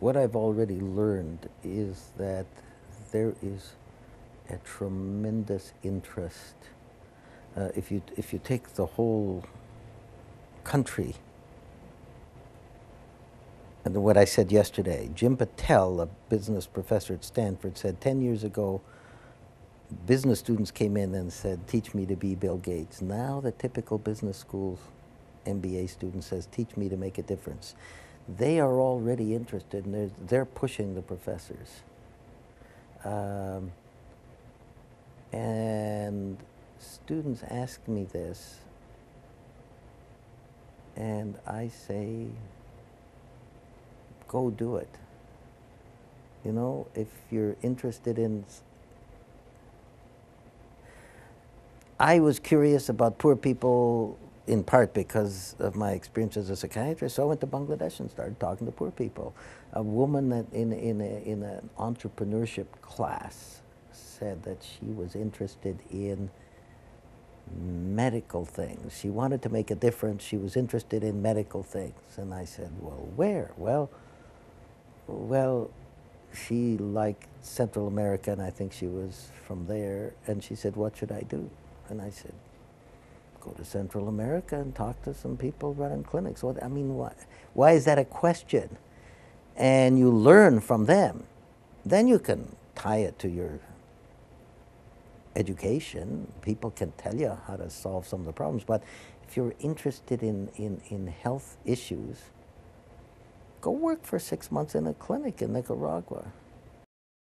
what I've already learned is that there is a tremendous interest. Uh, if you if you take the whole country, and what I said yesterday, Jim Patell, a business professor at Stanford, said ten years ago. Business students came in and said, "Teach me to be Bill Gates." Now the typical business school MBA student says, "Teach me to make a difference." They are already interested, and they're, they're pushing the professors. Um, and students ask me this, and I say, go do it. You know, if you're interested in. I was curious about poor people in part because of my experience as a psychiatrist. So I went to Bangladesh and started talking to poor people. A woman that in, in, a, in an entrepreneurship class said that she was interested in medical things. She wanted to make a difference. She was interested in medical things. And I said, well, where? Well, well, she liked Central America, and I think she was from there. And she said, what should I do? And I said, go to Central America and talk to some people running clinics. What, I mean, why, why is that a question? And you learn from them. Then you can tie it to your education. People can tell you how to solve some of the problems. But if you're interested in, in, in health issues, go work for six months in a clinic in Nicaragua.